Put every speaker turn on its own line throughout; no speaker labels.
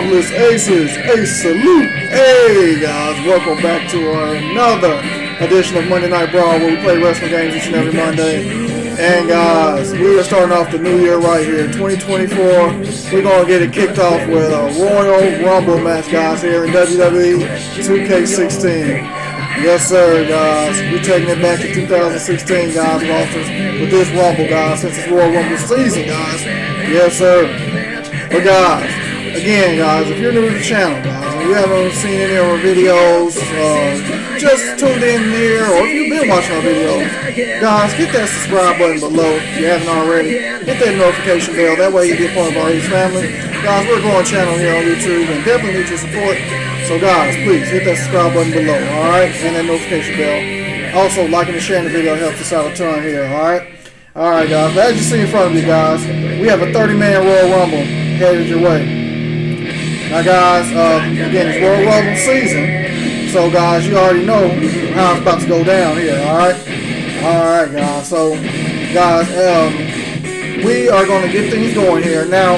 Marvelous Aces? A salute! Hey, guys, welcome back to another edition of Monday Night Brawl where we play wrestling games each and every Monday. And, guys, we are starting off the new year right here, 2024. We're going to get it kicked off with a Royal Rumble match, guys, here in WWE 2K16. Yes, sir, guys. We're taking it back to 2016, guys, with this Rumble, guys, since it's Royal Rumble season, guys. Yes, sir. But, guys, again, guys, if you're new to the channel, guys, and you haven't seen any of our videos, uh, just tuned in here, or if you've been watching our videos, guys, hit that subscribe button below if you haven't already. Hit that notification bell. That way you get part of our Ace family. Guys, we're a growing channel here on YouTube, and definitely need your support. So guys, please hit that subscribe button below, alright? And that notification bell. Also, liking and sharing the video helps us out a ton here, alright? Alright guys, but as you see in front of you guys, we have a 30-man Royal Rumble headed your way. Now guys, uh, again, it's World Rumble season. So guys, you already know how it's about to go down here, alright? Alright guys, so guys, um, we are going to get things going here. Now,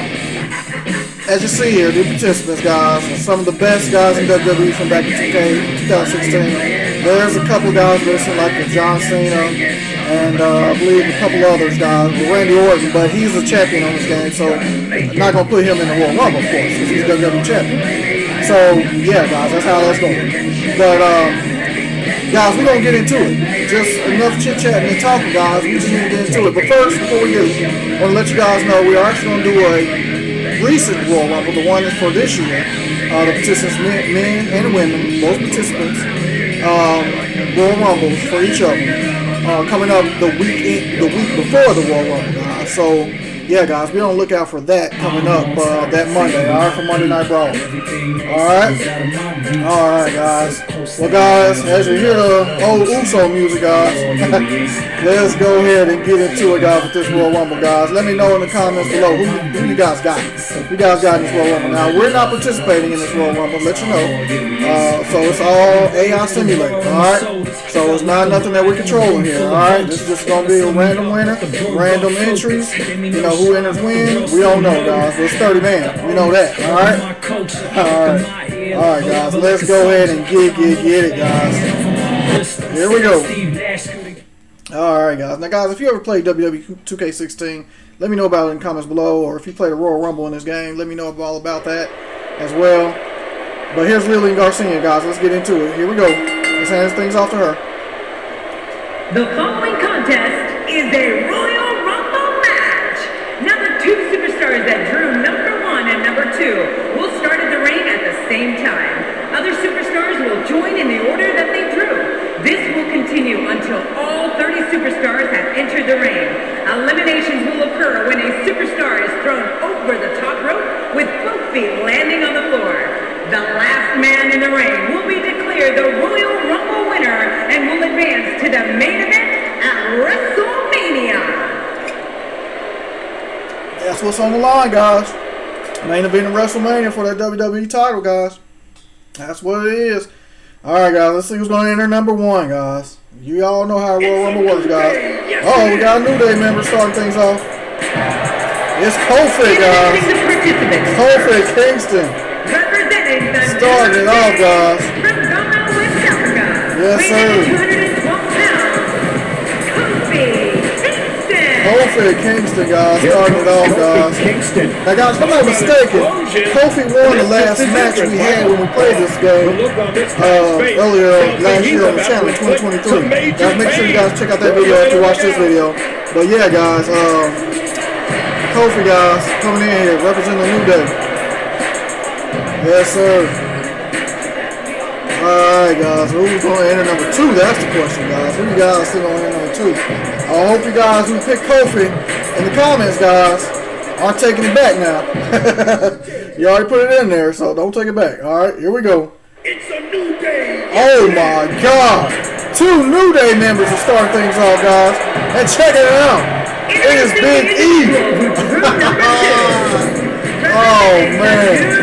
as you see here, the participants, guys, some of the best guys in WWE from back in 2K 2016. There's a couple guys missing, like the John Cena, and uh, I believe a couple others, guys. Randy Orton, but he's a champion on this game, so I'm not going to put him in the Royal Rumble, of course, because he's WWE champion. So, yeah, guys, that's how that's going. But, um, guys, we're going to get into it. Just enough chit-chatting and talking, guys. We just need to get into it. But first, before we do, I want to let you guys know we are actually going to do a recent Royal Rumble, the one for this year. Uh, the participants, men, men and women, both participants, um, Royal Rumbles for each of them. Uh, coming up the week the week before the Royal Rumble, guys. So, yeah, guys, be on the lookout for that coming up uh, that Monday, all right, for Monday Night Brawl. All right? All right, guys. Well, guys, as you hear the old Uso music, guys, let's go ahead and get into it, guys, with this Royal Rumble, guys. Let me know in the comments below who, who you guys got. You guys got this Royal Rumble. Now, we're not participating in this Royal Rumble, let you know. Uh, so it's all AI simulated, all right? So it's not nothing that we're controlling here, all right? This is just to be a random winner, random entries. You know, who enters win, we don't know, guys. It's 30 man. We know that, all right? All right. All right, guys. Let's go ahead and get, get, get it, guys. Here we go. All right, guys. Now, guys, if you ever played WWE 2K16, let me know about it in the comments below. Or if you played a Royal Rumble in this game, let me know all about that as well. But here's Lillian Garcia, guys. Let's get into it. Here we go. Let's hand things off to her.
The following contest is a two will start at the ring at the same time. Other superstars will join in the order that they drew. This will continue until all 30 superstars have entered the ring. Eliminations will occur when a superstar is thrown over the top rope with both feet landing on the floor. The last man in the ring will be declared the Royal Rumble winner and will advance to the main event at WrestleMania.
That's what's on the line, guys. Main event of WrestleMania for that WWE title, guys. That's what it is. All right, guys. Let's see who's going to enter number one, guys. You all know how Royal Rumble works, guys. Oh, we got a New Day member starting things off. It's Kofi, guys.
Introducing the participants.
Kofi Kingston. Starting it off, guys.
From Ghana, West Africa.
Yes, sir.
Kofi Kingston,
guys. Starting it off, guys.
Kingston.
Now, guys, if I'm not mistaken, Kofi won the last match we had when we played this game uh, earlier last year on the channel in 2023. Guys, make sure you guys check out that video after you watch this video. But yeah, guys, um, Kofi, guys, coming in here representing the New Day. Yes, sir. Alright, guys, who's going to enter number two? That's the question, guys. Who you guys think to enter number two? I hope you guys who pick Kofi in the comments, guys, aren't taking it back now. you already put it in there, so don't take it back. Alright, here we go.
It's a new day.
Oh my god! Two New Day members are starting things off, guys. And check it out. It is Big E. Oh man.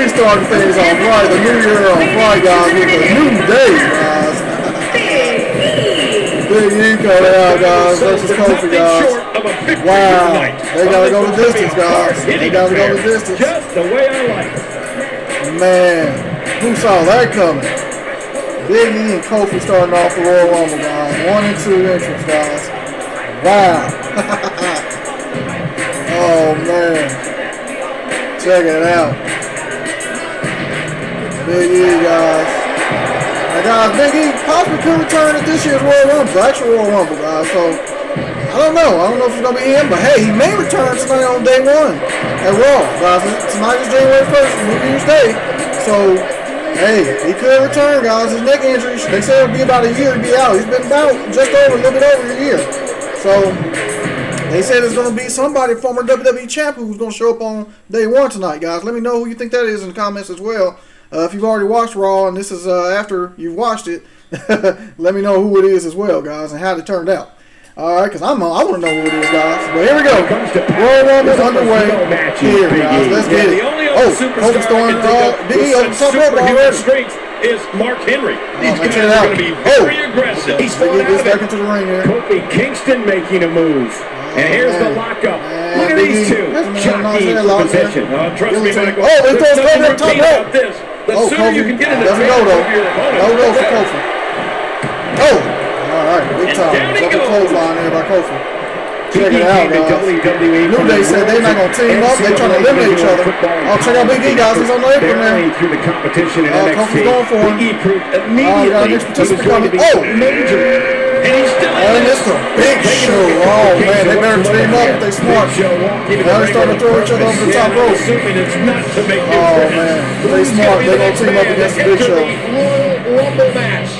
We starting things off right. The new year off right, guys, with a new day, guys. Big E coming out, guys. Versus Kofi, guys.
of a victory
Wow. They gotta go the
is gonna be
distance, guys.
hard-hitting
They gotta go the distance.
Just the way I like it.
Man, who saw that coming? Big E and Kofi starting off the Royal Rumble, guys. One and two entrants, guys. Wow. oh, man. Check it out. Big E, guys. Now, guys, Big E possibly could return at this year's Royal Rumble, the actual Royal Rumble, guys. So, I don't know. I don't know if it's going to be him, but hey, he may return tonight on day one at Raw. Guys, tonight is January 1st, New Year's Day. So, hey, he could return, guys. His neck injury, they said it would be about a year to be out. He's been out just over, a little bit over a year. So, they said it's going to be somebody, former WWE champ, who's going to show up on day one tonight, guys. Let me know who you think that is in the comments as well. Uh, if you've already watched Raw and this is uh, after you've watched it, let me know who it is as well, guys, and how it turned out. All right, because I'm I want to know who it is, guys. But here we go.
comes to
Royal Rumble
is
underway.
match
Here,
Big
guys.
E.
Let's
Yeah,
get it.
The only
Oh,
other superstar
Kofi's throwing
I can think
uh,
of
Big E on top rope
superhuman
already.
strength is Mark Henry. These
man,
guys are going to be
Oh.
very aggressive. He's
going E
throwing
gets back into the ring here.
Kofi Kingston making a move. and here's the lockup.
Man,
Look at these two.
hasn't
Jockeying for
in.
position. Uh, trust me, Michael.
Oh, he
there's
throws
nothing
Kofi up top
routine
rope.
The
Oh,
sooner you can get an
doesn't go though.
over your opponent,
No go for. Kofi. Oh, all right, big time. Double clothesline there by Kofi. Check it out, guys. New Day said they're not gonna team up. They're trying to eliminate each other. Oh, check out Big E, guys. He's on the apron there.
through the competition in
Oh,
NXT.
Kofi's going for him. Oh, got
immediately
our next
he was
participant
going to
coming. Oh!
major. And he's still in
And it's the big show. Oh man, they better team up if they smart.
Big Show walking in
Now
they're
starting to throw each other over the top rope.
Assuming it's not to make new
Oh, man. They smart. They
the
gonna team up against the Big Show.
Royal Rumble match.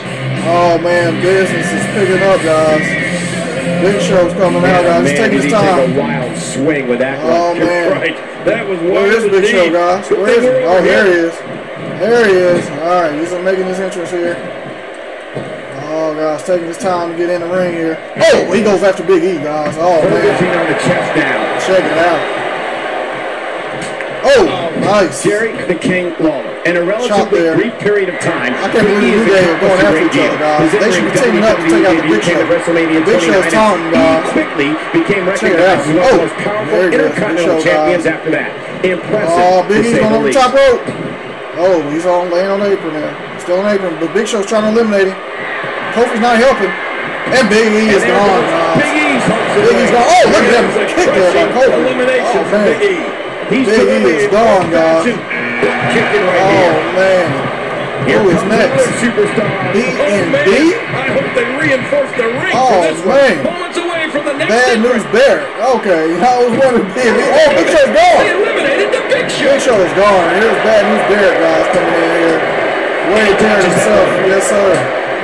Oh man, business is picking up, guys. Big show's coming out, guys. It's
Man,
taking
did
its
he take a
time.
wild swing with that
Oh, man.
right. That was oh, wild
Where is Big. Show, guys? Where is he? Oh, there he is. There he is. All right, he's making his entrance here. Oh, guys, taking his time to get in the ring here. Oh, he goes after Big E, guys. Oh,
Focusing
man.
on the chest down.
Check it out. Oh, nice.
Jerry the King Lawler. In a relatively brief period of time,
I can't believe New Day are going after each other, guys. They should be teaming up to take out the Big Show.
WrestleMania
Big Show's
29,
taunting, guys.
He quickly became
Check it
recognized
out.
as one of
Oh,
the most powerful
there he is. Big
intercontinental
Show,
champions after that. Impressive.
Oh, Big E's going
the
over the top rope. Oh, he's on laying on the apron there. Still on the apron, but Big Show's trying to eliminate him. Kofi's not helping. And Big E is gone, guys.
Big E's
Big E's gone. Oh, look at him.
It was a
Kick there by Kofi.
Elimination
Oh.
Big E. Oh, He's
Big E is gone, guys.
old-fashioned Kicking right
Oh, man.
Here
Who is next?
superstar.
B
oh,
and. B?
I hope they reinforce the ring
Oh,
for this
man.
one. Moments away from the next
Bad news Barrett. Okay, I was wondering Big E. Oh, Big Show's
They
gone.
eliminated the Big Show.
Big Show is gone. Here's Bad News Barrett, guys, coming in here. Way tearing himself. Yes, sir.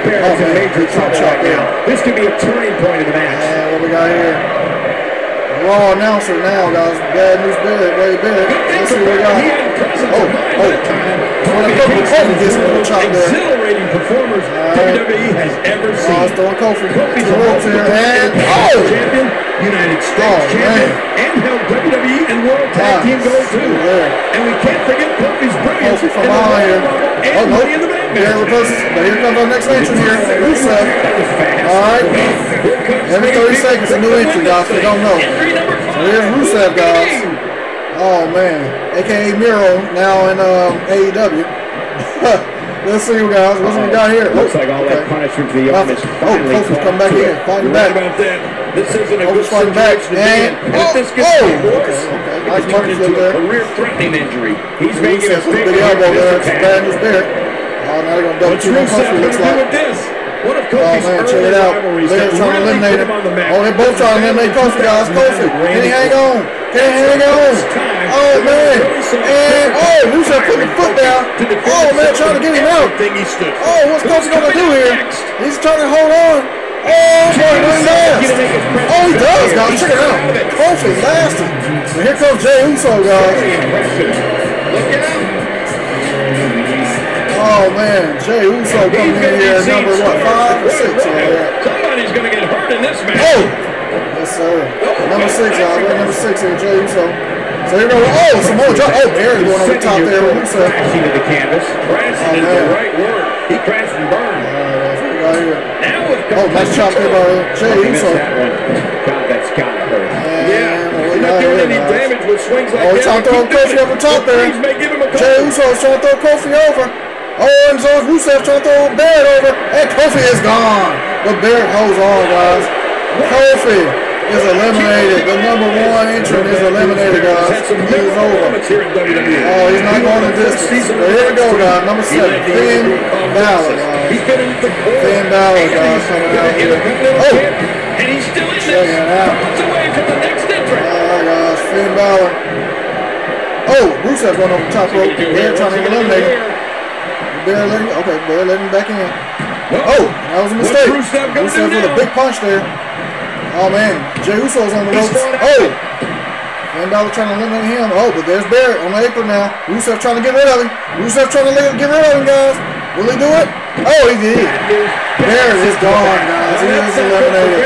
Barrett's
Oh,
in major trouble right now. This could be a turning point in the match.
And what we got here? Raw announcer now, guys. Bad News Barrett, Wade Barrett. Let's see what we got.
He had presence
Oh, oh. A couple of Kofi little chop there.
Exhilarating performers
right.
WWE has ever
Oh,
seen.
throwing Kofi
Kofi's a
here. And, oh!
champion, United States
Oh,
champion,
man.
and held WWE and World Tag
Nice.
Team gold too.
Yeah.
And we can't forget Kofi's brilliance
Kofi from
in the
behind
Royal
here. Oh,
and
no.
Money in the Bank
Reverses. But here comes our next entrant here. Rusev.
That was fast.
All right. Every 30 seconds, a new entry, guys,
Big
don't know.
Entry number five.
So here's Rusev, guys. Oh, man. AKA Miro, now in um, AEW. Let's see, you guys. What's we got here?
Looks
Oh,
like all that punishment for the arm is
Oh,
finally
Kofi's
caught
come back in, fighting back.
about that. This isn't a good
Kofi's fighting back.
situation to be in.
And,
if this gets
oh,
worse,
okay, okay.
it could turn into a career-threatening injury. He's making a big
elbow there. It's bad news Barrett. Oh, now they're going to double team on looks
to
like.
this? Of
Oh
Kofi's
man, check it out. They're trying to eliminate him.
the.
Oh, they're both trying to eliminate Kofi, guys. Kofi, can he hang on? Can he hang on? Oh man, and oh, Rusev putting the foot down. Oh man, trying to get him out.
Everything he stood.
Oh, what's Kofi gonna do here? He's trying to hold on. Oh boy, he last. Oh, he does, guys. Check it out. Kofi lasted. And here comes Jey Uso, guys. Oh man, Jey Uso coming in here at number what, five or six?
Somebody's going to get hurt in this match.
Oh! Yes, sir. Number six, y'all. We're number six here, Jey Uso. So here we go. Oh, some more drop. Oh, Baron's going over the top there with Uso. All
Crashing to the canvas. Crashing
Oh,
is the right word. He crashed and burned.
right, what got here.
Now with
Oh, nice chop there by
Jey
Uso.
God, that's gotta hurt.
And
He's not
got
doing any damage with swings like
Oh,
that.
trying to throw Kofi over top there.
Please may give him a
Jey
call.
Uso's trying to throw Kofi over. Oh, and so is Rusev trying to throw Barrett over. And Kofi is gone. But Barrett holds on, guys. Kofi is eliminated. The number one entrant is eliminated, guys.
some
He's over.
here in WWE.
Oh, he's not going to distance. But here we go, guys. Number seven, Finn Balor,
He's
guys.
been in the
Finn Balor, guys, coming out here.
Oh.
Oh.
And he's still in this. Moments away from the next entrant.
Oh, gosh. Finn Balor. Oh, Rusev going over the top rope. Barrett trying to eliminate him. Okay, letting him back in. Oh, that was a mistake.
Rusev gonna
Rusev
do
with a big punch there. Oh man, Jey Uso's on the ropes. Oh, Finn Balor trying to eliminate him. Oh, but there's Barrett on the apron now. Rusev trying to get rid of him. Rusev trying to get rid of him, guys. Will he do it? Oh, he did. Barrett is gone, guys. He is eliminated.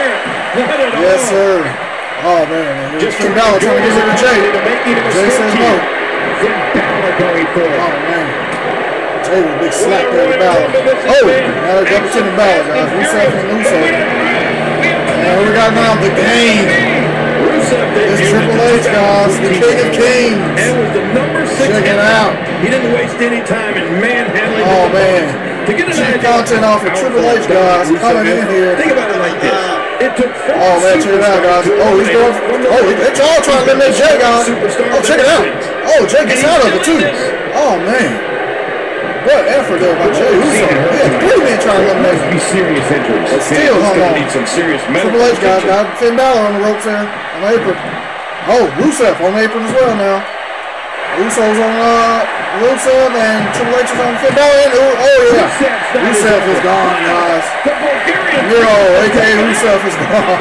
Yes, sir. Oh man,
Just
Finn Balor trying to get rid of Jey. Jey says no.
Finn Balor going for it.
Oh man. Jey big slap there to Balor. Oh, now they're double teaming Balor, guys. Rusev and Uso. And we got now the game. It's Triple H, guys, the King of Kings.
And was the number six.
Check it out.
He didn't waste any time in manhandling.
Oh, man.
To get an
Cheap
idea
content off of Triple H, guys, coming in here.
Think about it like this. It took four
Oh man, check it out, guys. Oh, he's going. Oh, it's all trying to eliminate Jey, guys. Oh, check it out. Oh, Jey gets out of it too. Oh man. What effort there by Jey Uso. Yeah, three men trying to eliminate him.
Be serious injuries.
But still hung on.
need some serious
Triple H guys
attention.
got Finn Balor on the ropes there, on the apron. Oh, Rusev on the apron as well now. Uso's on uh, Rusev and Triple H is on Finn Balor. And, oh, oh yeah, Rusev is gone, guys.
The Bulgarian.
Miro, aka Rusev is gone.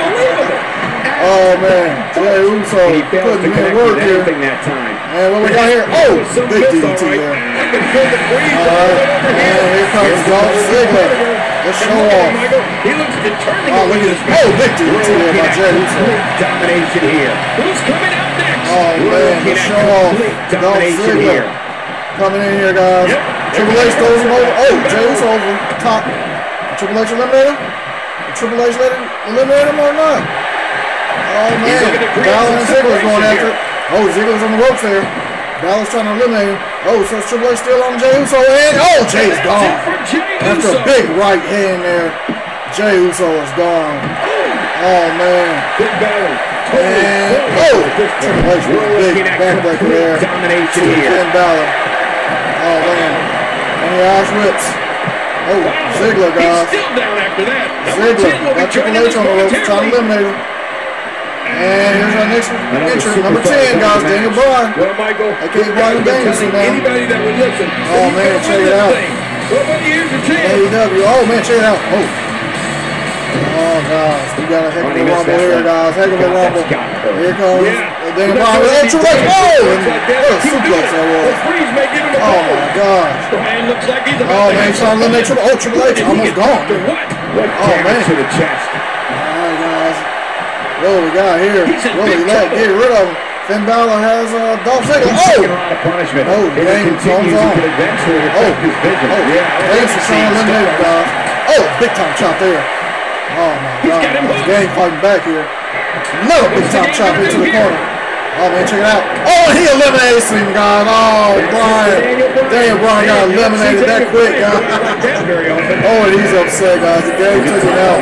Oh man, Jey Uso
He failed to
putting in work here.
that time.
And what we got here? Oh, big DDT
right.
there.
I can feel the breeze
All
all
right, and
here.
comes Dolph Ziggler. Let's show off.
He looks determined
Oh, look at
this.
Oh, big DDT there by Jey Uso.
domination here. Who's coming out next?
Oh, man, the show off. Dolph Ziggler. Coming in here, guys.
Yep.
Triple H throws him over. Oh, Uso over top. Triple H eliminate him? Triple H let him eliminate him or not? Oh man,
looking
Oh, Ziggler's on the ropes there. Balor's trying to eliminate him. Oh, so Triple H still on Jey Uso and oh, Jey's
That's
gone. After a big right hand there, Jey Uso is gone. Oh man.
Big Balor.
And oh,
at this point.
Triple H with a big backbreaker there.
domination here.
Finn Balor. Oh man. And the Irish whips. Oh, Ziggler,
He's still down after that.
Ziggler
10
got Triple H on the ropes, trying to eliminate him. And here's our next entrant, number 10, guys. Daniel Bryan.
Well, Michael, this
Bryan Danielson now.
Anybody that would listen.
Oh, man, check it out.
thing. Well, but here's your chance.
AEW. Oh man, check it out. Oh. Oh gosh, we got a heck of a rumble here, guys. Heck of a rumble. Here comes
Yeah.
Daniel Bryan with oh,
what
Oh,
he's
and what a suplex that was.
freeze may give him a
Oh my gosh.
Bryan looks like he's about
Oh man, trying to eliminate Triple. Oh, Triple H almost gone.
knocked or what? What
Oh,
damage
man.
to the chest.
All right, guys. What do we got here?
He's in
What do we let get rid of him? Finn Balor has uh, Dolph Ziggler.
He's taking a
Oh!
punishment.
Oh,
If he
James
continues,
comes on. Oh,
affect his vision.
oh,
yeah.
Is trying to eliminate him, guys. Oh, big time chop there. Oh my god.
got him hooked.
Gang fighting back here. Another big time chop into the corner. Oh man, check it out. Oh, he eliminates him, guys. Oh, Bryan. Daniel Bryan got eliminated that quick. Oh, and he's upset, guys. The game took him out.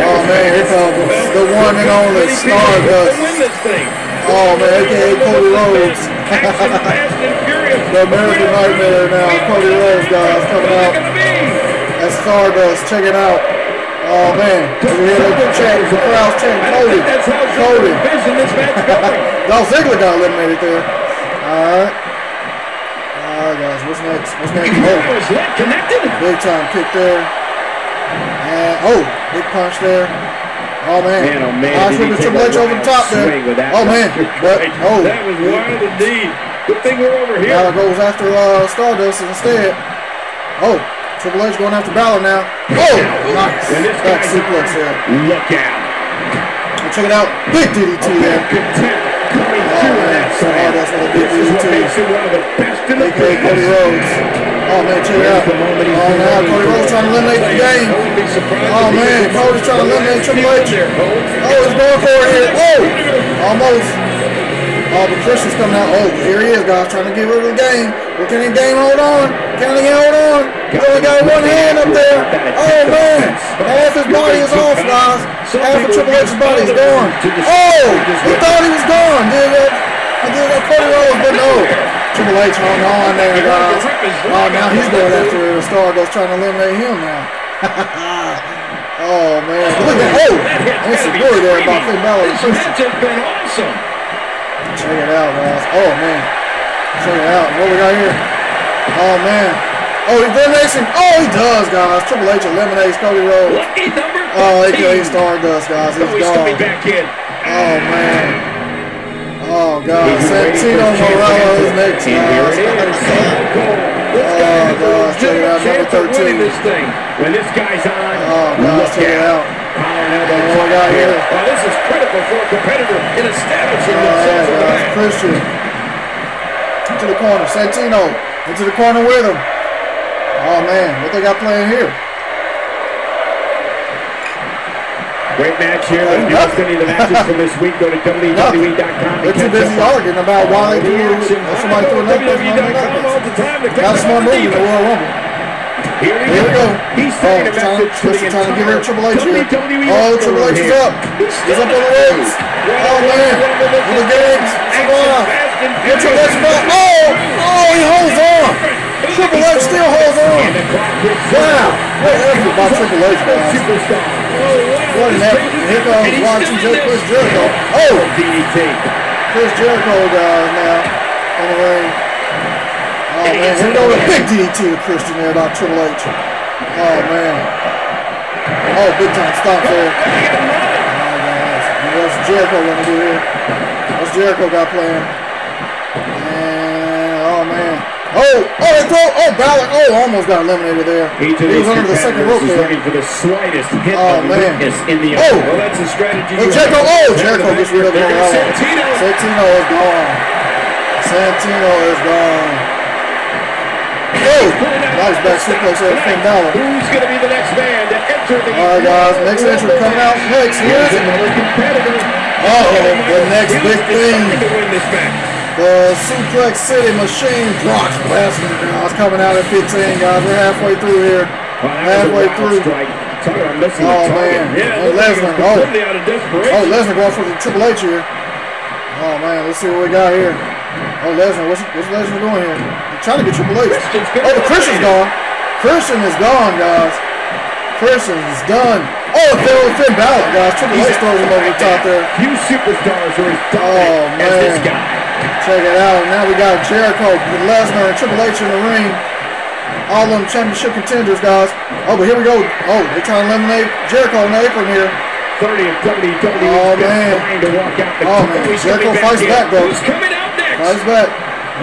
Oh man, here comes the one and only Stardust.
win this thing.
Oh man, aka Cody Rhodes.
Action, fast and furious.
The American Nightmare now. Cody Rhodes, guys, coming out. That's Stardust. Check it out. Oh man, over here the chat, the crowd's chanting Cody,
that's how
Cody.
Ziggler this match going.
Dolph Ziggler got eliminated there. All right. All right, guys. What's next? What's next? Oh,
Was that connected?
big time kick there. And oh, big punch there. Oh man.
Man, oh man, he
with the Triple H over the top there. Oh man. But oh,
That was wild indeed. Good thing we're over here.
Balor goes after uh, Stardust instead. Oh, Triple H going after Balor now. Oh, nice.
And this
Back suplex there.
Look out.
And check it out. Big DDT there. Oh, man.
that slam.
Stardust with a big
what
DDT.
makes him one of the best in the
AKA Cody. Rhodes. Oh man, check it out. Oh now Cody Rhodes trying to eliminate the game. Oh man, Cody's trying to eliminate Triple H. Oh, he's going for it here. Oh, almost. Oh, but Christian's coming out. Oh, here he is, guys, trying to get rid of the game. Well, can he game hold on? Can he hold on? He's only got one hand up there. Oh man, half his body is off, guys. Half of Triple H's body is gone. Oh, he thought he was gone. Did that? Did that Cody Rhodes, but no. Triple H hung on there, guys. Oh, now he's going after Stardust, trying to eliminate him now. oh man, look at oh, that! Oh, that's a good there about Finn Balor.
This match has been awesome.
Check it out, guys. Oh man, check it out. What we got here? Oh man. Oh, he eliminates. Oh, he does, guys. Triple H eliminates Cody Rhodes.
Lucky number 13.
Oh, killed Stardust, guys. He's
Oh,
gone.
back in.
Oh man. Oh god,
He's waiting for
Santino
the
Marella is next,
And here it is.
guys.
This
Oh,
guy has
check it out, number 13.
this thing. When this guy's on,
Oh gosh,
look
check it
out.
out.
Power
Oh, what we
drop
got here?
Well, this is critical for a competitor in establishing
All right,
themselves in the
oh,
match.
Christian. Into the corner. Santino. Into the corner with him. Oh man, what they got playing here?
Great match here. If you missed any of the matches from this week, go to WWE.com.
They're too busy arguing about why they threw somebody threw a neck brace on their neck
WWE.com all the time to
Got a
cover
smart
the
move in the Royal Rumble.
Here we
Here
go. He's
Oh,
a message to the
trying to get rid Triple H here. Oh, Triple H is up. He's up on the ropes. Oh man, with the games survive. Get Triple H back. Oh, oh, he holds on. Triple H still holds on.
And the clock hits
Wow, what an effort by Triple H, guys. What an effort. Here comes
And he's still in
oh!
Chris.
Jericho. Uh, oh,
DDT.
Chris Jericho, guys, now in the ring. Oh man, here we go with a big DDT to Christian there about Triple H. Oh man. Oh, big time stop there. Oh guys, what's Jericho gonna do here? What's Jericho got playing? And oh man. Oh, oh, they throw. Oh, Balor. Oh, almost got eliminated there.
Each
He was under the second rope there.
looking for the slightest hit
Oh,
of
man.
weakness in the
Oh.
Well, that's a strategy.
Oh, Jericho. Oh, Jericho
the
gets rid of. Marella.
Santino.
Santino is gone. Santino is gone. Oh, nice back suplex there Finn Balor.
Who's going to be the next man to enter the
All right, guys. Next entrant coming out next.
Here's another competitor.
Uh-oh, the next big thing.
Trying to win this match.
The Suplex City Machine Brock Lesnar, guys, coming out at 15, guys. We're halfway through here.
Well, that was a
Halfway through.
strike. Talk about missing
Oh, man.
Yeah,
And
looked like he
Lesnar, oh.
completely out of oh, oh, desperation.
Oh, Lesnar going for the Triple H here. Oh, man. Let's see what we got here. Oh, Lesnar. What's, what's Lesnar doing here? He's trying to get Triple H. Oh, the Christian's gone. Christian is gone, guys. Christian is done. Oh, Phil Finn Balor, guys. Triple H throws him over the top there.
Few superstars are as
Oh,
dominant as this
man.
guy.
Check it out. Now we got Jericho, Lesnar, and Triple H in the ring. All them championship contenders, guys. Oh, but here we go. Oh, they're trying to eliminate Jericho in the apron here.
30 of WWE
Oh,
just
man.
to walk out the
Oh, man. Jericho
coming
fights back, though.
Who's coming out next?
Guys back.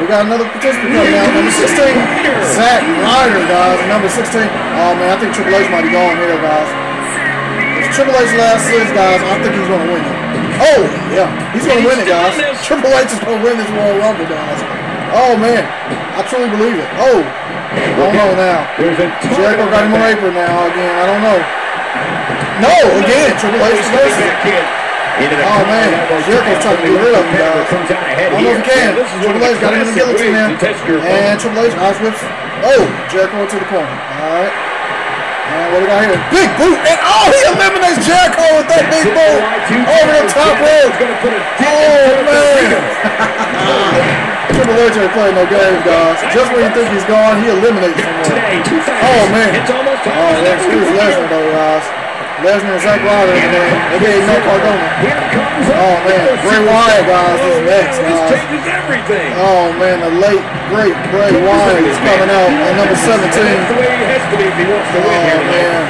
We got another participant coming out. Number 16, Zack Ryder, guys. Number 16. Oh, man, I think Triple H might be going here, guys. If Triple H last this, guys, I think he's going to win it. Oh, yeah. He's going to win it, guys. Triple H is going to win this Royal Rumble, guys. Oh, man. I truly believe it. Oh, I don't know now.
There's a
Jericho got him on apron now again. I don't know. No, again. Triple H
He's coming
reverses it.
back in. Into the
Oh, man.
elbow
Jericho's trying to get rid of him,
Competitor
guys.
comes out ahead
I don't know if he
here.
can.
This is one
Triple
of
H got him in the
classic
guillotine
ways
now.
to test your
And Triple H house whips. Oh, Jericho to the corner. All right. And what we got here? Big boot. And oh, he eliminates Jericho with that big boot over the top rope. Oh, man. Triple H ain't playing no games, guys. Just when you think he's gone, he eliminates someone. Oh, man.
It's almost oh, time
Oh,
for the
that's
next
here's Lesnar, though, guys. Lesnar and Zack Ryder in the game. They gave no Cardona. Oh, man. Bray Wyatt, guys, is next,
This
guys.
everything.
Oh man, the late great Bray Wyatt is coming out at number 17.
That's the way he has to be if he wants to
Oh
win here tonight.
man.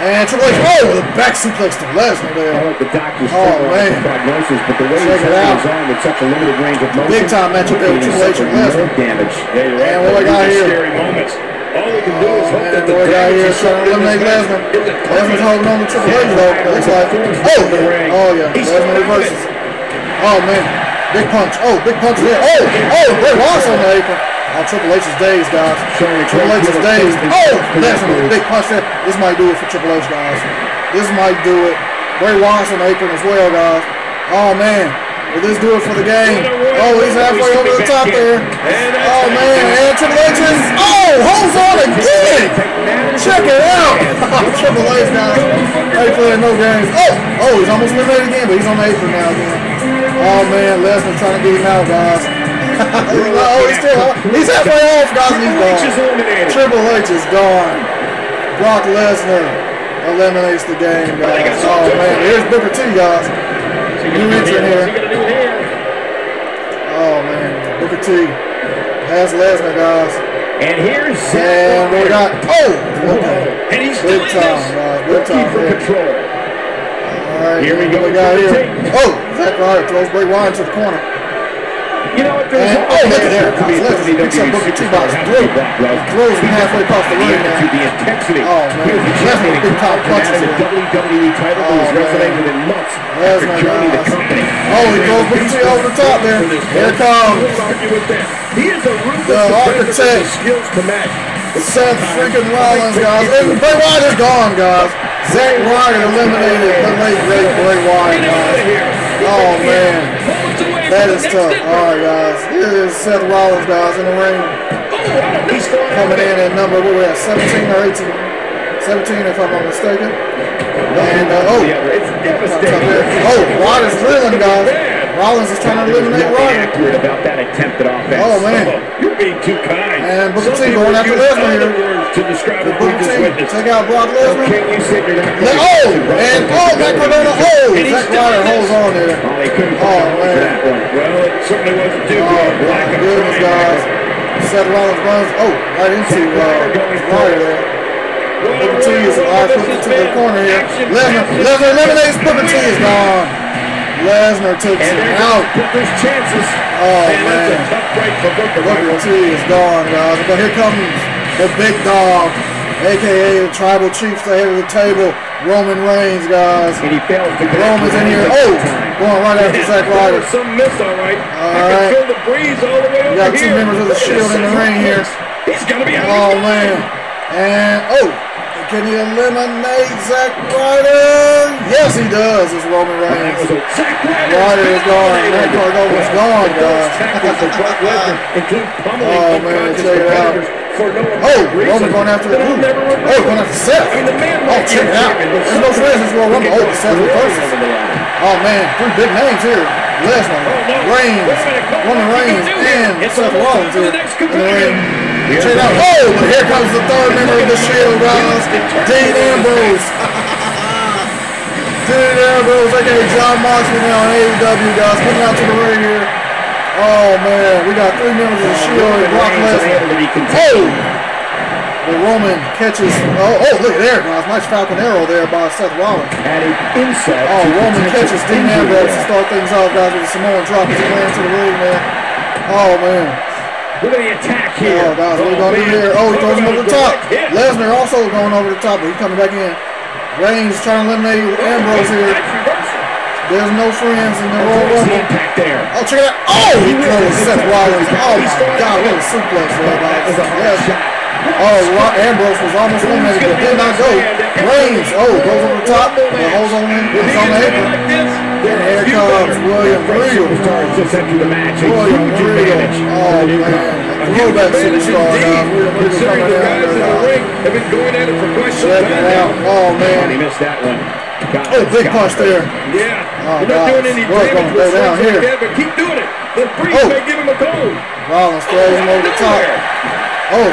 And Triple H, oh, the back suplex to Lesnar
I
there.
the doctors
Oh, man.
prognosis, but the way
Check it out.
arm with such a limited range of motion,
Big time matchup there with Triple H and Lesnar.
damage. Yeah, right.
And what we got here?
Scary moments. All we can do is hope that the
what we got
damage
here
is
trying to eliminate Lesnar. Lesnar's holding on to Triple H though, looks like. Oh, oh, yeah. oh yeah, Lesnar reverses. Oh man, big punch. Oh, big punch there. Oh, oh, Bray Wyatt's on the apron. Oh, Triple H's days, guys. Triple H's days. Oh, a big punch there. This might do it for Triple H, guys. This might do it. Bray Wyatt's on the apron as well, guys. Oh, man. Will this do it for the game? Oh, he's halfway over the top there. Oh, man. And Triple H is... Oh, holds on again. Check it out. Triple H, guys. They playing no games. Oh, oh, he's almost eliminated again, but he's on the apron now again. Oh, man. Lesnar trying to get him out, guys. oh, he's still... He's halfway off, guys, he's
Triple H is
gone. Triple H is gone. Brock Lesnar eliminates the game, guys. Oh man, here's Booker T, guys. New entrant here. Oh man, Booker T has Lesnar, guys.
And here's
And we got oh, okay.
And he's
Big
doing
time, guys. Big time.
for control.
All right,
Here we go.
We got here. Oh, Zack Ryder throws Bray Wyatt to the corner.
You know what? There's
And,
eh?
oh, look at
there
that.
to be a
Lesnar picks up Booker T by his throat.
be Brock Lesnar.
Throws him halfway across the
The
ring now.
the intensity.
Oh, man.
He was a
Lesnar
champion
big
and
punches
a. WWE title
Oh,
was
man.
resonated in months after joining the company.
Oh, he throws Booker T over the top there. Here it comes.
Won't argue with that. He is a ruthless
The
with
architect.
skills to match.
Seth freaking Rollins, guys. And Bray Wyatt is gone, guys. Zack Ryder eliminated the late great Bray Wyatt,
Get out of
guys. Oh, man. That is tough. All right, guys. Here is Seth Rollins, guys, in the ring.
He's
Coming in at number, what we at, 17 or 18? 17, if I'm not mistaken. And, uh, oh.
Yeah, it's devastating.
Oh, Ryder's reeling, guys. Rollins is trying to eliminate
nothing
Ryder.
accurate about that attempted offense.
Oh, man.
you're being too kind.
And Booker T going after Lesnar here.
to describe
The
what we
Booker
just
T,
witnessed.
take out Brock Lesnar.
Okay, you said you're not
oh, and oh, Matt Cardona, oh,
And he's
Zack Ryder holds on there.
Oh, they couldn't
Oh,
oh,
man.
Well, it certainly wasn't too
Oh,
good.
my
Lack
goodness, guys. Seth Rollins runs, oh, right into uh, Ryder there. Booker T is alive,
this
to the corner here. Lesnar. Lesnar eliminates Booker T is gone. Lesnar takes
And
him out.
chances.
Oh, man.
a tough break for Booker.
Booker T is gone, guys. But here comes the big dog, aka the tribal chief, the head of the table, Roman Reigns, guys.
And he fails to
Roman's in here. Oh,
at the time.
going right after Zack Ryder.
some miss, all right.
All
I
right.
can feel the breeze all the way over
We got two
here.
members of the Shield in the ring here.
He's got to be out
Oh, man. And, oh, can he eliminate Zack Ryder? Yes, he does, it's Roman Reigns.
Ryder.
Is gone. Matt Cardona's gone, guys.
Tackles for Brock Lesnar
Oh, man, check it out.
for
Oh, Roman going after the
that I'll
ooh.
never oh, remember.
Oh, going after Seth.
I mean, the man
Oh, check it out. There's no friends Royal Rumble. Oh, Seth reverses.
over the line.
Oh, man, three big names here. Lesnar. Reigns,
Wait a minute, come
Roman Reigns,
what you gonna do
and? Seth Rollins here in the ring.
Competitor.
Check out. Oh, but here comes the third member of the Shield, guys. Dean Ambrose. Dean Ambrose, aka Jon Moxley now on AEW, guys, coming out to the ring here. Oh, man, we got three members of the Shield and Brock Lesnar.
unable to be
Oh! The Roman catches. Oh, oh, look at there, guys. Nice Falcon arrow there by Seth Rollins.
Adding insult
Oh, Roman catches Dean Ambrose to start things off, guys, with a Samoan drop as he ran to the ring there. Oh, man.
Look at the attack here.
Oh, guys, what are we going
man.
here? Oh, he throws him over the top. Lesnar also going over the top, but he's coming back in. Reigns trying to eliminate Ambrose here. There's no friends in the Royal Rumble.
impact there.
Oh, check it out. Oh, he throws Seth Rollins. Oh, my God, what a suplex there,
That was a
guys.
hard
Yes.
shot.
Oh, Ambrose was almost eliminated, but did not go. Reigns, oh, goes over the top, but holds on in,
With
it's
these
on the apron.
Like this, there
And
are
here comes. William Regal.
just enter the match.
William Regal. Oh, man.
A
Throwback superstar now. William Regal coming
the
down
guys in
there,
the ring have been going at it for quite some time now.
Oh,
Oh, he missed that one. God,
Oh, big punch there.
Yeah.
Oh,
You're not doing any damage with
down here.
like that, but keep doing it. The priest
Oh.
may give him a cold.
Rollins throws him over the top. Oh,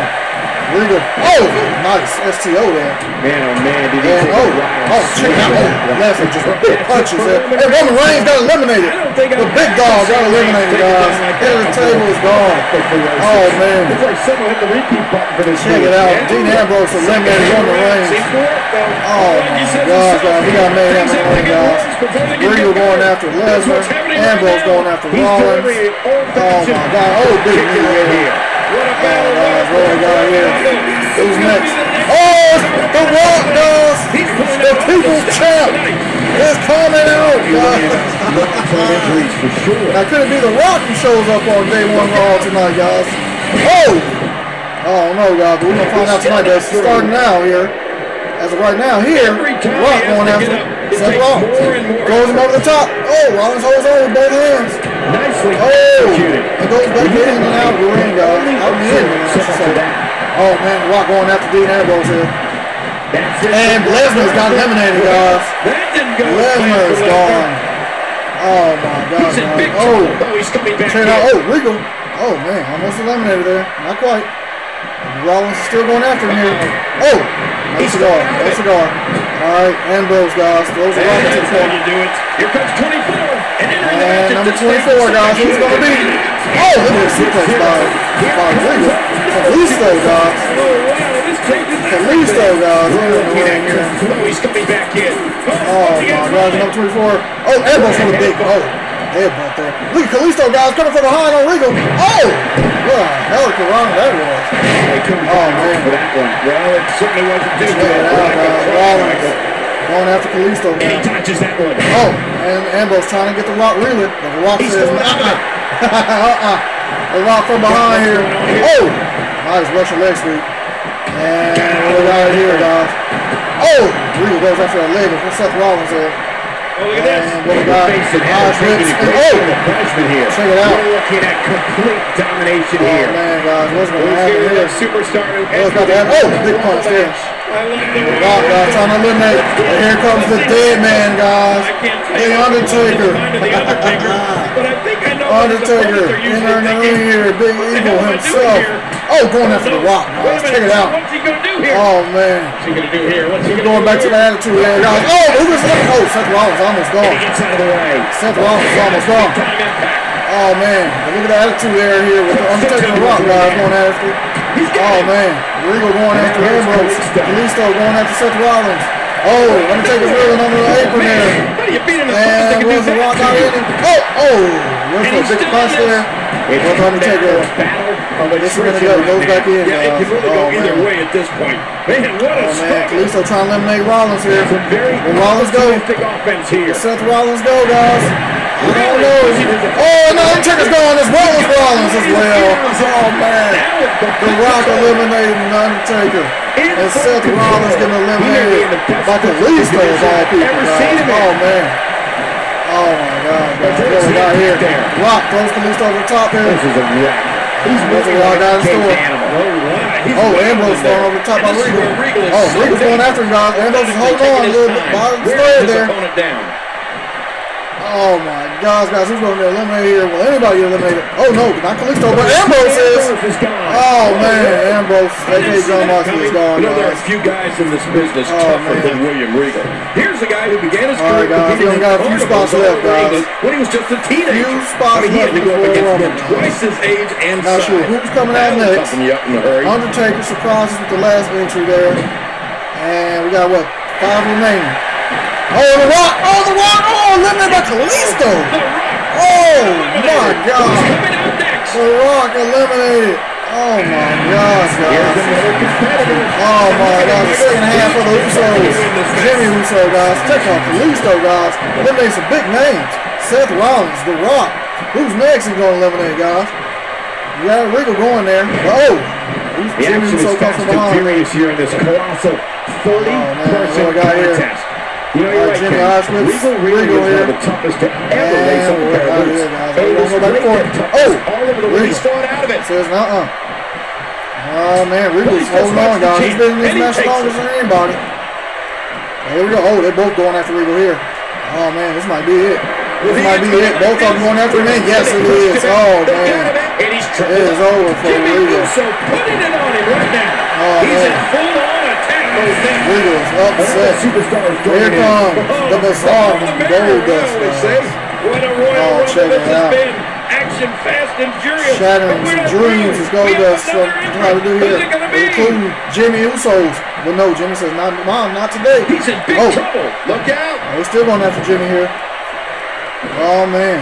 Regal. Oh, nice STO there.
Man, oh man, did he
And,
take
oh,
a wild
oh, check it out.
swing.
Oh, Lesnar just big punches there.
Roman
And Roman Reigns got
I
eliminated.
don't think
The
I've
big
ever
dog
seen
got
Reigns
eliminated,
take it down
guys.
like
Head of
that
the table is gone.
For ferocious.
Oh, man.
It's like someone hit the repeat button for this
Check
move.
it out.
Yeah.
Dean Ambrose eliminated Roman Reigns.
Seems to work, though.
Oh,
Like
my
you said
gosh,
yourself,
guys. We got mayhem
things
in the
have to
ring,
get
guys.
worse before they can
Regal
get
going
better.
after
That's
Lesnar.
what's happening right
Ambrose
now.
going after
He's
Rollins.
delivering an
Oh,
old-fashioned
my God. Oh, big
chicken
knee
right
there.
here. What a battle
guys, what we got here? Who's next?
next?
Oh, The Rock, guys.
He's pulling
The
out
people's champ is coming out, guys.
Long-term injuries for sure.
Now, could it be The Rock who shows up on day one Raw tonight, guys? Oh! Oh no, God, but we're gonna find out tonight. That's starting now here. As of right now, here,
Every
Rock going
to
after
get up, it
Seth
takes
Rollins.
more and more
Goes him over the top. Oh, Rollins holds on with both hands.
Nicely
Oh!
executed.
It goes back in and out of the ring, guys. Out of the end, I should
Except
say.
for that.
Oh man, Rock going after Dean Ambrose here. And Lesnar's got eliminated, guys.
That didn't go as
Lesnar's gone. Oh my God,
He's in big
guys.
trouble.
Oh,
Oh, he's coming back
check it
in.
out. Oh, Regal. Oh man, almost eliminated there. Not quite. Rollins is still going after him here. Oh, no
He's
cigar.
still out of
No cigar. All right, Ambrose, guys. Throws a
And
Rollins to the corner.
you do it. Here comes 24. And the
And number 24, guys. Who's going to be? Oh, look at this sequence by, by Regal. Kalisto, guys.
Oh. This
Kalisto, guys.
We're
Here in the
looking
ring
at
here.
Oh, he's coming back in.
Oh my God, number 24. Oh, Ambrose with a big, oh, headbutt there. Look at Kalisto, guys, coming from behind on Regal. Oh, what a hurricane that was.
They couldn't
Oh,
oh,
man.
for that one. Well, it certainly wasn't too
Check
good.
it out, guys. Rollins going after Kalisto
And he touches that one.
Oh, and Ambrose trying to get the Rock reeling, but the Rock
He's
says,
out of
uh-uh. uh-uh. The Rock from behind here. Oh, nice Russian leg sweep. And what we got here, guys? Oh, Regal goes after a leg of Seth Rollins there.
Oh, look at this.
And we got?
Face and taking a great
Oh!
here.
Check it out.
We're looking at complete domination
Oh
here.
man, guys, what's going to happen
here?
here?
Superstar who
What's about to happen? Oh, big punch there.
I love the
Rock, guys, trying to eliminate. And here comes the dead man, guys. The Undertaker.
Undertaker, but I think I know what the
Undertaker
opponents
in
usually
there in ring here, Big Eagle
hell am I doing
himself. Oh, going after the Rock, guys. Check it out.
What's he gonna do here?
Oh man,
What's he gonna do here? What's he
he's
gonna
going back to
here?
the attitude there, guys. Oh, who was looking? Oh, Seth Rollins almost
And he
gone.
gets out of the way.
Seth Rollins is almost gone. Oh man, look at the attitude there here with the Undertaker and the Rock guys going after. Oh man, Regal going after Ambrose. Kalisto going after Seth Rollins. Oh, Undertaker's reeling under the apron there.
How do you beat him as fast as
And
they can do
was the Rock out
to
in? Oh, oh,
And
a big punch there. What's
come
Undertaker?
down to a battle oh, of
This is
attrition
gonna go- goes back in,
Yeah, it can really go
Oh,
either way at this point. Man, what a
Oh man. Kalisto trying to eliminate Rollins here. Will Rollins go?
offense here.
Seth Rollins go, guys. I don't know. Oh, no, Undertaker's going as well as Rollins as well. Oh man.
Now it's the
The Rock eliminating Undertaker. And Seth Rollins getting eliminated by Kalisto of all people.
Ever
guys.
seen him?
Oh man. Oh my God, guys. What we got here? Rock throws Kalisto over the top here.
This is a wreck. He's
That's
moving
what I
like
got
a
in
caged
store.
animal. Oh, wow. He's
Oh, Ambrose going over the top
And
by
this is
Regal.
where Regal is
Oh,
so
Regal's going after him, guys. Ambrose is holding on a little bit by the
Wearing
thread
his
there. Oh my gosh, guys, who's going to get eliminated here? Will anybody get eliminated? Oh no, not Kalisto, but Ambrose is.
Ambrose is gone.
Oh man, Ambrose,
I
AJ
didn't see Jon
Moxley is gone,
You know, there are a few guys in this business
Oh,
tougher
man.
than William Regal. Here's a guy who began his
All right,
career
guys, we
competing
only got a few spots left, guys.
When he was just a teenager.
Few spots
I mean, he had to go up against
Roman.
twice his age and
Not
size.
sure who's coming out next.
something you up in a hurry.
Undertaker surprises with the last entry there. And we got what? Five remaining. Oh, the Rock! Oh, the Rock! Oh, eliminated by Kalisto! Oh, my God!
Coming out next.
The Rock eliminated. Oh, my
God,
guys. Oh, my God. The second half of the Usos. Jimmy Uso, guys. Check out Kalisto, guys. Eliminated some big names. Seth Rollins, The Rock. Who's next he's going to eliminate, guys? You got Regal going there. Oh,
The
Jimmy Uso
is
comes from behind.
furious here in this colossal 30
man,
person
what we here?
contest. You know, you're
right,
Ken.
Osmond,
Regal really
Regal
is one of the toughest to ever
And
race up a pair of boots.
here, guys.
And
We're
it
gonna
was
go back and
great
forth.
that
Oh,
all over the.
Regal.
fought out of it.
Says uh-uh. Oh, man, Regal's holding on, guys. He's been in this
can. And he
match longer than anybody. Here we go. Oh, they're both going after Regal here. Oh, man, this might be it. This might be it. Both of them going after him. Yes, it is. Oh, man.
him in, And he's
It is over for Regal.
So putting it on him right now.
Oh,
he's in full-on attack
is upset. Here comes
Oh,
the
oh. What a royal
Oh, check it out.
Action fast and furious.
Shattering dreams is
another
uh,
entry.
trying to do here. Including Jimmy Usos. But no, Jimmy says, not, Mom, not today.
He's in big
Oh.
trouble. Look out.
They're still going after Jimmy here. Oh, man.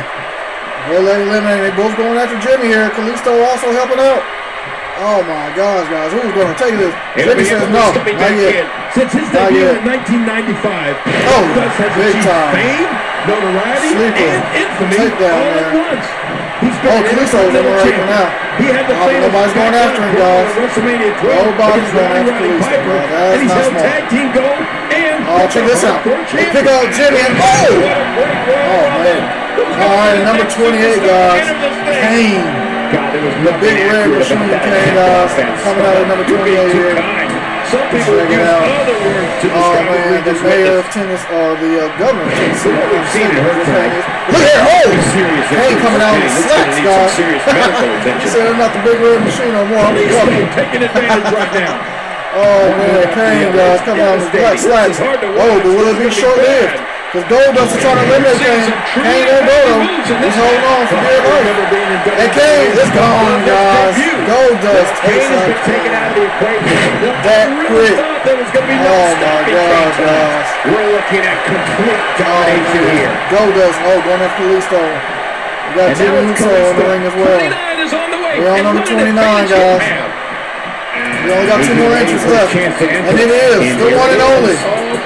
They're eliminate. They both going after Jimmy here. Kalisto also helping out. Oh, my gosh, guys. Who's going to take this?
It'll
Jimmy
be
says no. Not yet.
Since his
Not
debut
yet.
in 1995,
Oh,
Goldust has
big
achieved
time.
fame, notoriety,
Sleeper.
and infamy
Takedown
all at once. He's been
Oh,
an
Kalisto's in the
Intercontinental
apron now.
He had the
Oh, nobody's going after him,
Brawl
guys.
at WrestleMania 12
Nobody's going
Roddy
after
Roddy
Kalisto,
Piper,
bro. That's
and he's
not
held
smart.
tag team gold and
Oh, check this out. They pick out Jimmy and oh! Oh man. All right, number 28, guys. Kane.
God, there was
The big red machine Kane, uh, coming out at number 28 here.
Some people
Check it out.
other words to
Oh man, the mayor of. Tennessee, or the uh, governor of Tennessee.
What we've seen and heard tonight
Look here, oh!
Issues
coming out in
Kane. This is
slacks, guys. he said I'm not the big red machine no more. I'm the governor.
taking advantage right now.
Oh man, Kane guys coming out in black slacks. Oh, but will it be short lived? Because Goldust is trying to eliminate Kane. Kane won't go though. He's holding on for dear life. And Kane is gone, guys. Goldust takes
Kane has
out
been taken out of the equation.
That quick.
thought There was going to be no
Oh my God, guys.
We're looking at complete
Oh
domination
man,
here.
Goldust. Oh, going after Kalisto. We got Jimmy Uso in the ring as well.
29 is on the way.
We're on number 29,
advantage he'll
guys. We only got two more entries left.
Chance to enter.
And it is the one and only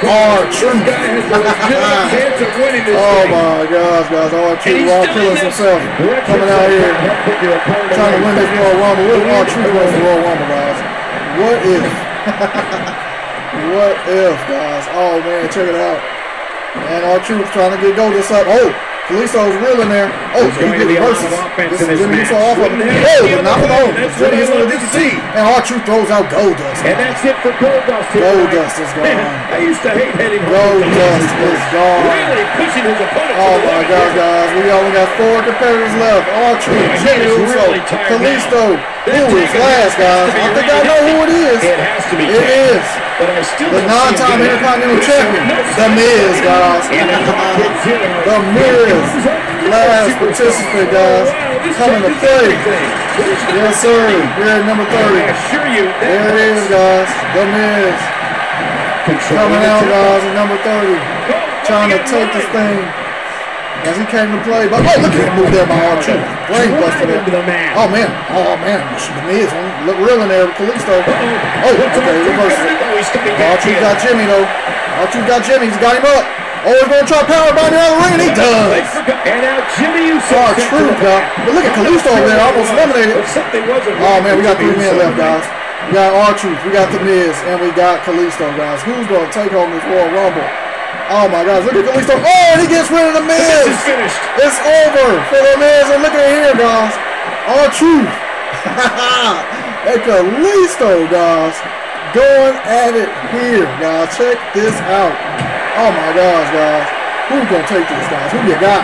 R-Truth.
This guy has a legitimate chance of winning this
Oh my gosh, guys.
And
R-Truth,
he's
Raw Killers
this.
himself. Coming out here. trying to win this Royal Rumble. What if R-Truth wins the Royal Rumble, guys? What if? what if, guys? Oh, man, check it out. And R-Truth trying to get Goldust up. Oh, Kalisto's reeling there. Oh,
There's
he
going to
gets
be a lot
versus.
of offense
This
in
is
this match.
off of him. Oh, but not for long.
That's what I
Uso with
to
DDT.
see.
And R-Truth throws out Goldust.
And that's it for Goldust
Goldust is gone.
I used to hate heading
Goldust is gone.
Really pushing his opponent
Oh my God, guys. We only got four competitors left. R-Truth, Jimmy Uso, Kalisto. Who is last, guys? I think I know who it is.
It has to be
It is.
But I still
The
don't see him
nine-time
getting
Intercontinental. Champion, The. Miz, guys.
And a drop.
The Miz, last participant, guys, coming to play.
everything. Who's the
Yes, sir. We're at number 30.
I assure you,
There it is, guys. The Miz coming out, guys, at number 30.
Oh,
Trying to take this thing as he came to play. But oh, look at him move there by R-Truth. Brain buster
Drive into
there.
the mat.
Oh man, oh man, the Miz look real in there with Kalisto. Oh, okay, reverse it.
Oh, he's coming back
R-Truth
in.
got Jimmy though. R-Truth got Jimmy. He's got him up. Oh, he's gonna try power of the ring, and he does.
And now Jimmy Uso.
R-Truth, God. But look at Kalisto over there, almost eliminated.
But something wasn't
Oh man, we got three men left, guys. We got R-Truth, we got The Miz, and we got Kalisto, guys. Who's gonna take home this Royal Rumble? Oh my gosh, look at Kalisto. Oh, and he gets rid of The
This
Miz.
is finished.
It's over for The Miz, and look at here, guys. R-Truth. and Kalisto, guys. Going at it here, guys. Check this out. Oh my gosh, guys. Who's gonna take this, guys? Who you got?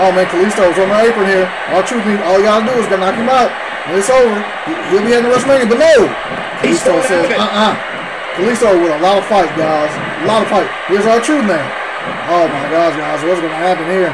Oh man, Kalisto's on the apron here. R-Truth need- all you gotta do is go knock him out. And it's over. He- He'll be heading to WrestleMania, but no. Kalisto says,
out of
uh-uh. Kalisto with a lot of fight, guys. A lot of fight. Here's R-Truth now. Oh my gosh, guys, what's gonna happen here?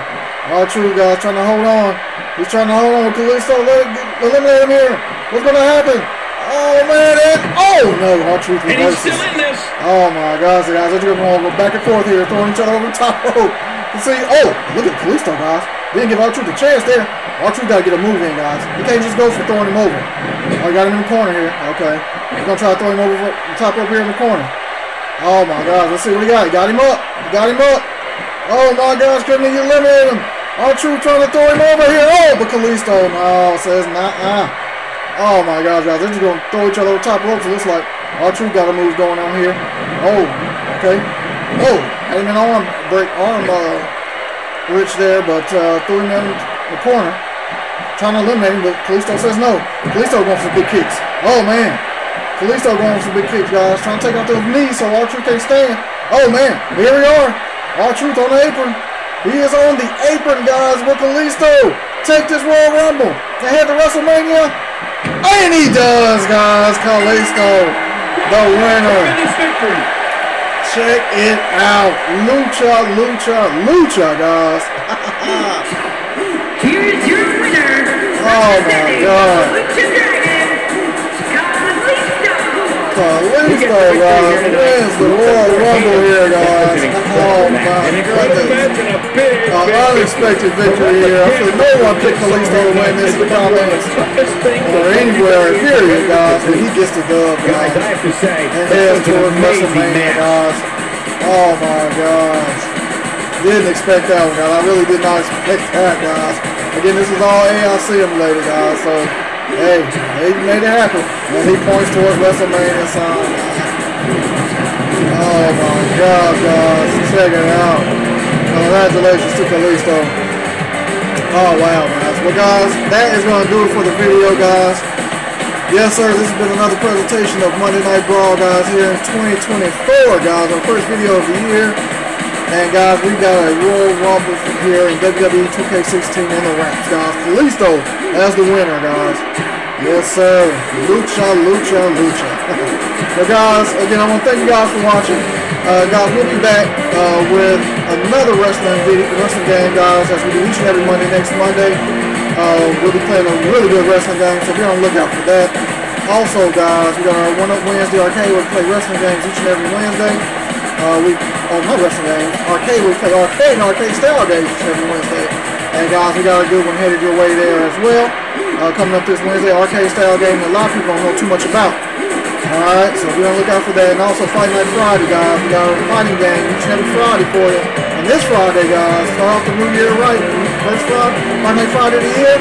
R-Truth, guys, trying to hold on. He's trying to hold on. Kalisto, let it get, eliminate him here. What's gonna happen? Oh man, and oh no, R-Truth
And he's
reverses.
still in this.
Oh my gosh, guys, they're gonna go back and forth here, throwing each other over the top rope. See, oh, look at Kalisto, guys. Didn't give R-Truth a chance there. R-Truth gotta get a move in, guys. He can't just go for throwing him over. Oh, you got him in the corner here. Okay. He's gonna try to throw him over the top rope here in the corner. Oh my gosh, let's see what he got. He got him up. He got him up. Oh my gosh, couldn't he eliminate him? R-Truth trying to throw him over here. Oh, but Kalisto, no, says nah, uh. Oh my gosh, guys, they're just gonna throw each other over top ropes. It looks like R-Truth got a move going on here. Oh, okay. Oh, had him arm break, arm uh, rich there, but uh, threw him in the corner, trying to eliminate him. But Kalisto says no. Kalisto going for big kicks. Oh man, Kalisto going for big kicks, guys, trying to take out those knees so R-Truth can't stand. Oh man, here we are. R-Truth on the apron. He is on the apron, guys, with Kalisto. Take this Royal Rumble and head to WrestleMania. And he does, guys. Kalisto, the winner. Check it out. Lucha, Lucha, Lucha, guys.
Here's your winner.
Oh, my God.
Kalisto,
guys, wins the Royal Rumble here, guys. Oh, my goodness. An unexpected victory here. I think no one picked Kalisto to win this in the comments or anywhere, period, guys. But he gets the dub,
Guys,
and
that
head
was an
towards WrestleMania, guys. Oh my gosh. Didn't expect that one, guys. I really did not expect that, guys. Again, this is all AI simulated, guys. So, hey, they made it happen. And he points towards WrestleMania sign. Oh my God, guys, check it out. Congratulations to Kalisto. Oh wow, guys. Well, guys, that is going to do it for the video, guys. Yes, sir. This has been another presentation of Monday Night Brawl, guys, here in 2024, guys. Our first video of the year. And, guys, we got a Royal Rumble here in WWE 2K16 in the ramps, guys. Kalisto as the winner, guys. Yes, sir. Lucha, lucha, lucha. but, guys, again, I want to thank you guys for watching. Uh, guys, we'll be back uh, with another wrestling video, wrestling game, guys, as we do each and every Monday next Monday. Uh, we'll be playing a really good wrestling game, so be on the lookout for that. Also, guys, we got our One Up Wednesday arcade where we play wrestling games each and every Wednesday. Uh, we, oh, not wrestling games, arcade, we play arcade and arcade style games every Wednesday. And guys, we got a good one headed your way there as well. Uh, coming up this Wednesday, arcade style game that a lot of people don't know too much about. Alright, so be on the lookout for that. And also Fight Night Friday, guys. We got a fighting game each and every Friday for you. And this Friday, guys, start off the new year right. First Friday, Fight Night Friday of the year,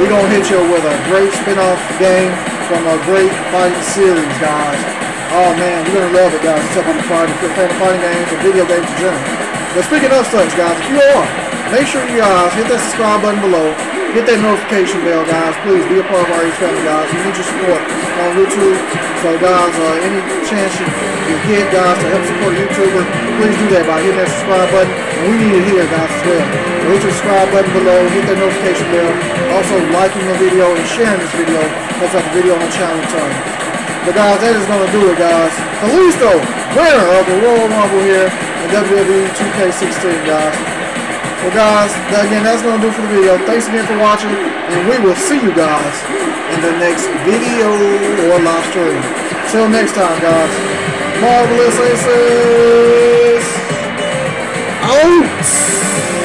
we're going to hit you with a great spin-off game from a great fighting series, guys. Oh man, you're to love it, guys. Up on the Friday if you're games and video games in general. But speaking of such, guys, if you are, make sure you guys hit that subscribe button below. Hit that notification bell, guys. Please be a part of our family, guys. We need your support on YouTube. So, guys, uh, any chance you, get, guys, to help support a YouTuber, please do that by hitting that subscribe button. And we need it here, guys, as well. So hit your subscribe button below. Hit that notification bell. Also, liking the video and sharing this video. Helps out the video on the channel turn. But, guys, that is going to do it, guys. Kalisto, winner of the Royal Rumble here in WWE 2K16, guys. Well, guys, again, that's going to do it for the video. Thanks again for watching, and we will see you guys in the next video or live stream. Till next time, guys. Marvelous Aces! Out!